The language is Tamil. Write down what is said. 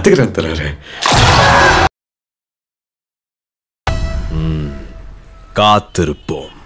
கத்துக்கிறேன் தலைவரே. காத்திருப்போம்.